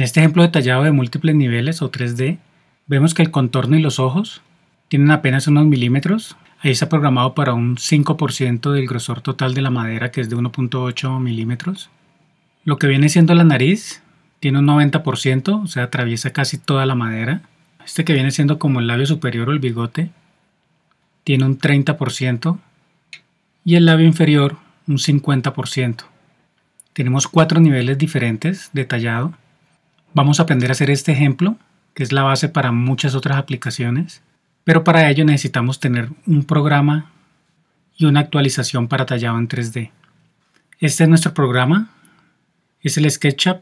En este ejemplo detallado de múltiples niveles o 3D, vemos que el contorno y los ojos tienen apenas unos milímetros. Ahí está programado para un 5% del grosor total de la madera, que es de 1.8 milímetros. Lo que viene siendo la nariz tiene un 90%, o sea, atraviesa casi toda la madera. Este que viene siendo como el labio superior o el bigote, tiene un 30% y el labio inferior un 50%. Tenemos cuatro niveles diferentes detallado. Vamos a aprender a hacer este ejemplo, que es la base para muchas otras aplicaciones, pero para ello necesitamos tener un programa y una actualización para tallado en 3D. Este es nuestro programa, es el SketchUp,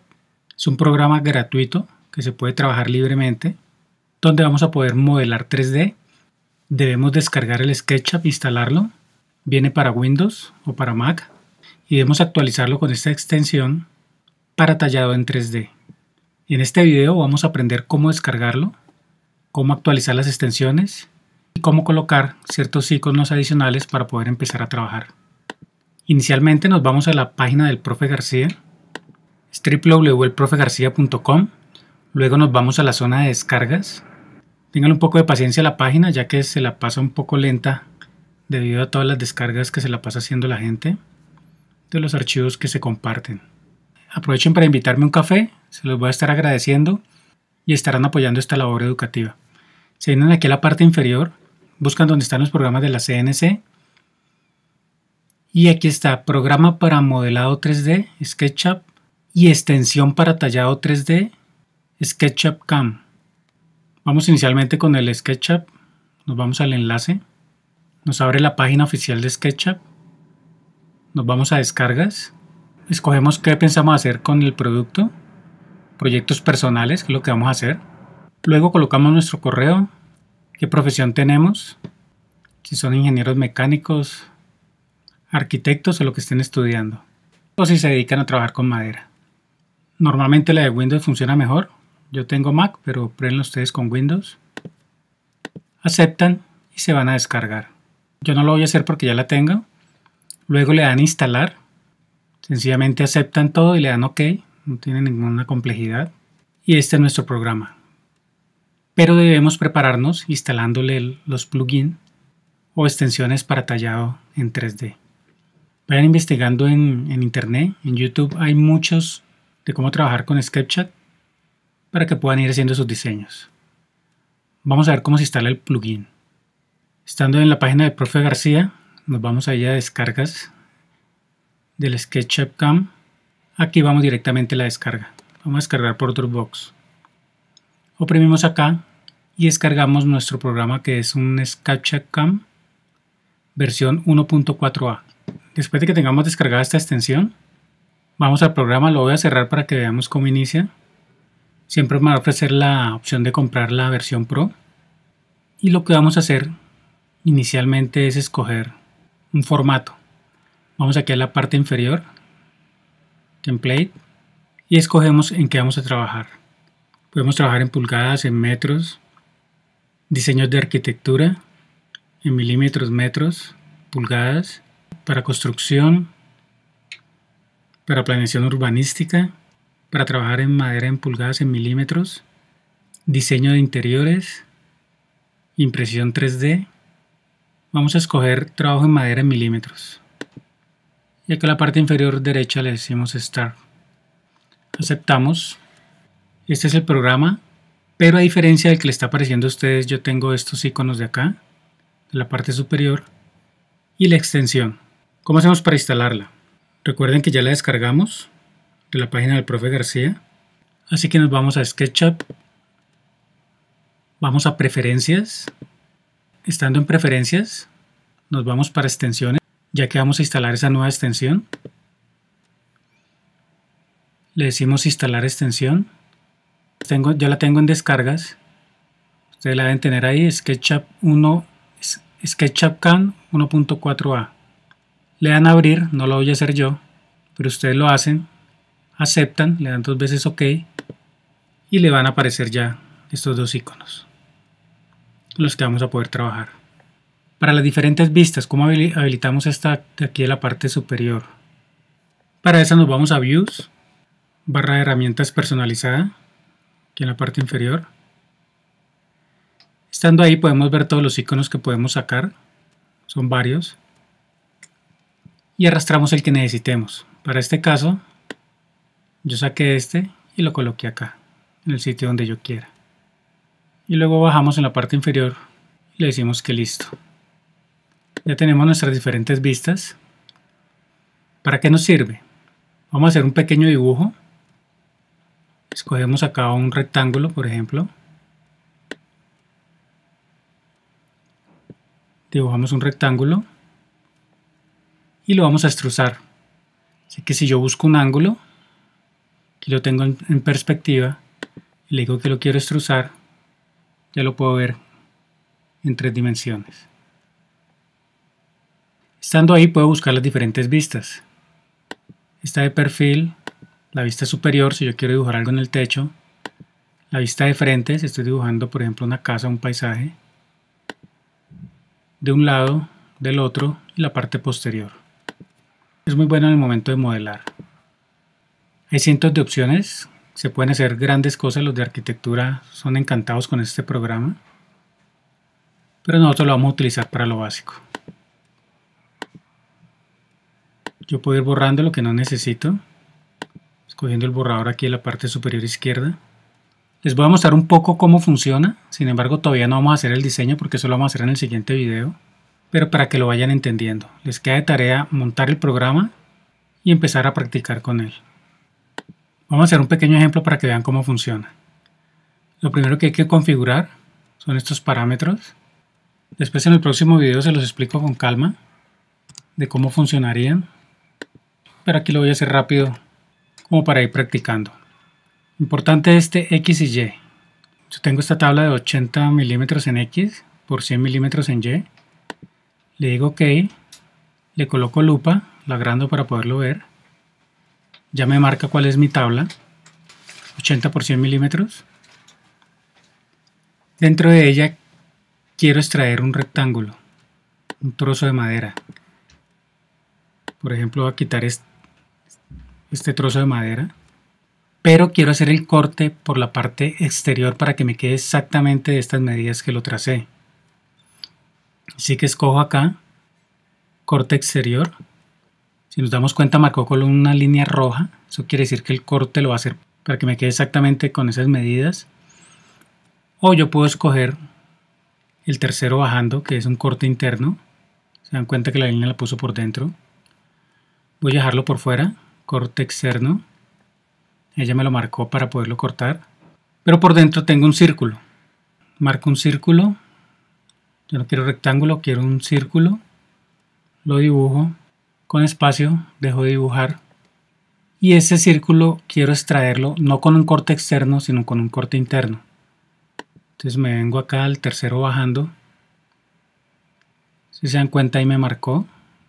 es un programa gratuito que se puede trabajar libremente, donde vamos a poder modelar 3D. Debemos descargar el SketchUp, instalarlo, viene para Windows o para Mac y debemos actualizarlo con esta extensión para tallado en 3D. En este video vamos a aprender cómo descargarlo, cómo actualizar las extensiones y cómo colocar ciertos iconos adicionales para poder empezar a trabajar. Inicialmente nos vamos a la página del profe García, es www.elprofegarcia.com, luego nos vamos a la zona de descargas. Tengan un poco de paciencia la página ya que se la pasa un poco lenta debido a todas las descargas que se la pasa haciendo la gente de los archivos que se comparten. Aprovechen para invitarme a un café, se los voy a estar agradeciendo y estarán apoyando esta labor educativa. Se vienen aquí a la parte inferior, buscan donde están los programas de la CNC y aquí está programa para modelado 3D, SketchUp y extensión para tallado 3D, SketchUp Cam. Vamos inicialmente con el SketchUp, nos vamos al enlace, nos abre la página oficial de SketchUp, nos vamos a descargas escogemos qué pensamos hacer con el producto, proyectos personales, que es lo que vamos a hacer. Luego colocamos nuestro correo, qué profesión tenemos, si son ingenieros mecánicos, arquitectos o lo que estén estudiando, o si se dedican a trabajar con madera. Normalmente la de Windows funciona mejor. Yo tengo Mac, pero pruébenlo ustedes con Windows. Aceptan y se van a descargar. Yo no lo voy a hacer porque ya la tengo. Luego le dan instalar Sencillamente aceptan todo y le dan OK, no tiene ninguna complejidad. Y este es nuestro programa. Pero debemos prepararnos instalándole los plugins o extensiones para tallado en 3D. Vayan investigando en, internet, en YouTube hay muchos de cómo trabajar con SketchUp para que puedan ir haciendo sus diseños. Vamos a ver cómo se instala el plugin. Estando en la página de Profe García, nos vamos allá a descargas del SketchUp Cam, aquí vamos directamente a la descarga. Vamos a descargar por Dropbox. Oprimimos acá y descargamos nuestro programa que es un SketchUp Cam versión 1.4a. Después de que tengamos descargada esta extensión, vamos al programa, lo voy a cerrar para que veamos cómo inicia. Siempre me va a ofrecer la opción de comprar la versión Pro. Y lo que vamos a hacer inicialmente es escoger un formato. Vamos aquí a la parte inferior, template, y escogemos en qué vamos a trabajar. Podemos trabajar en pulgadas, en metros, diseños de arquitectura, en milímetros, metros, pulgadas, para construcción, para planeación urbanística, para trabajar en madera en pulgadas, en milímetros, diseño de interiores, impresión 3D. Vamos a escoger trabajo en madera en milímetros y aquí a la parte inferior derecha le decimos Start. Aceptamos. Este es el programa, pero a diferencia del que le está apareciendo a ustedes, yo tengo estos iconos de acá, de la parte superior, y la extensión. ¿Cómo hacemos para instalarla? Recuerden que ya la descargamos de la página del profe García, así que nos vamos a SketchUp, vamos a preferencias, estando en preferencias, nos vamos para extensiones, ya que vamos a instalar esa nueva extensión. Le decimos instalar extensión. Tengo, ya la tengo en descargas. Ustedes la deben tener ahí, SketchUp 1, SketchUp Can 1.4a. Le dan a abrir, no lo voy a hacer yo, pero ustedes lo hacen, aceptan, le dan dos veces OK y le van a aparecer ya estos dos iconos, los que vamos a poder trabajar. Para las diferentes vistas, ¿cómo habilitamos esta de aquí de la parte superior? Para eso nos vamos a Views, barra de herramientas personalizada, aquí en la parte inferior. Estando ahí podemos ver todos los iconos que podemos sacar, son varios, y arrastramos el que necesitemos. Para este caso, yo saqué este y lo coloqué acá, en el sitio donde yo quiera. Y luego bajamos en la parte inferior y le decimos que listo. Ya tenemos nuestras diferentes vistas. ¿Para qué nos sirve? Vamos a hacer un pequeño dibujo. Escogemos acá un rectángulo, por ejemplo. Dibujamos un rectángulo y lo vamos a extrusar. Así que si yo busco un ángulo, aquí lo tengo en, perspectiva, y le digo que lo quiero extrusar, ya lo puedo ver en tres dimensiones. Estando ahí puedo buscar las diferentes vistas. Esta de perfil, la vista superior si yo quiero dibujar algo en el techo, la vista de frente si estoy dibujando por ejemplo una casa, un paisaje, de un lado, del otro y la parte posterior. Es muy bueno en el momento de modelar. Hay cientos de opciones, se pueden hacer grandes cosas, los de arquitectura son encantados con este programa, pero nosotros lo vamos a utilizar para lo básico. Yo puedo ir borrando lo que no necesito, escogiendo el borrador aquí en la parte superior izquierda. Les voy a mostrar un poco cómo funciona, sin embargo todavía no vamos a hacer el diseño porque eso lo vamos a hacer en el siguiente video pero para que lo vayan entendiendo. Les queda de tarea montar el programa y empezar a practicar con él. Vamos a hacer un pequeño ejemplo para que vean cómo funciona. Lo primero que hay que configurar son estos parámetros. Después en el próximo video se los explico con calma de cómo funcionarían. Pero aquí lo voy a hacer rápido como para ir practicando. Importante este X y Y. Yo tengo esta tabla de 80 milímetros en X por 100 milímetros en Y le digo OK, le coloco lupa, la agrando para poderlo ver. Ya me marca cuál es mi tabla, 80 por 100 milímetros. Dentro de ella quiero extraer un rectángulo, un trozo de madera. Por ejemplo, voy a quitar este trozo de madera, pero quiero hacer el corte por la parte exterior para que me quede exactamente de estas medidas que lo tracé. Así que escojo acá, corte exterior. Si nos damos cuenta marcó con una línea roja. Eso quiere decir que el corte lo va a hacer para que me quede exactamente con esas medidas. O yo puedo escoger el tercero bajando, que es un corte interno. Se dan cuenta que la línea la puso por dentro. Voy a dejarlo por fuera, corte externo. Ella me lo marcó para poderlo cortar. Pero por dentro tengo un círculo. Marco un círculo yo no quiero rectángulo, quiero un círculo. Lo dibujo con espacio, dejo de dibujar. Y ese círculo quiero extraerlo no con un corte externo, sino con un corte interno. Entonces me vengo acá al tercero bajando. Si se dan cuenta ahí me marcó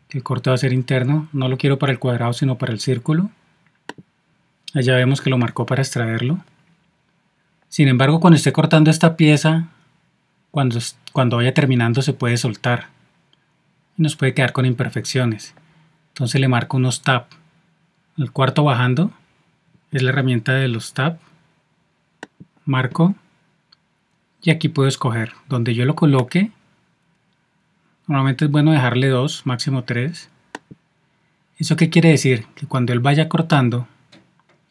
el corte va a ser interno. No lo quiero para el cuadrado, sino para el círculo. Allá vemos que lo marcó para extraerlo. Sin embargo, cuando esté cortando esta pieza, cuando, vaya terminando se puede soltar y nos puede quedar con imperfecciones. Entonces le marco unos tab. El cuarto bajando es la herramienta de los tab. Marco y aquí puedo escoger donde yo lo coloque. Normalmente es bueno dejarle dos, máximo tres. ¿Eso qué quiere decir? Que cuando él vaya cortando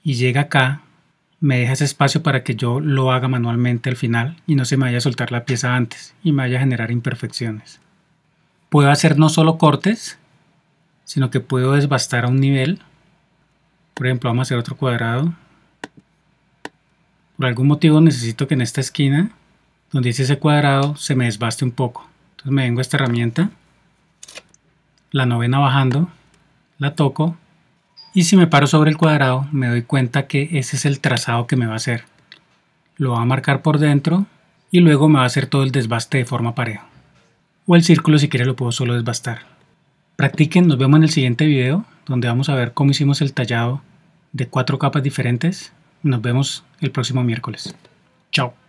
y llega acá, me deja ese espacio para que yo lo haga manualmente al final y no se me vaya a soltar la pieza antes y me vaya a generar imperfecciones. Puedo hacer no solo cortes, sino que puedo desbastar a un nivel. Por ejemplo, vamos a hacer otro cuadrado. Por algún motivo necesito que en esta esquina, donde dice ese cuadrado, se me desbaste un poco. Entonces me vengo a esta herramienta, la novena bajando, la toco y si me paro sobre el cuadrado me doy cuenta que ese es el trazado que me va a hacer. Lo va a marcar por dentro y luego me va a hacer todo el desbaste de forma pareja. O el círculo si quiere lo puedo solo desbastar. Practiquen, nos vemos en el siguiente video donde vamos a ver cómo hicimos el tallado de cuatro capas diferentes. Nos vemos el próximo miércoles. Chao.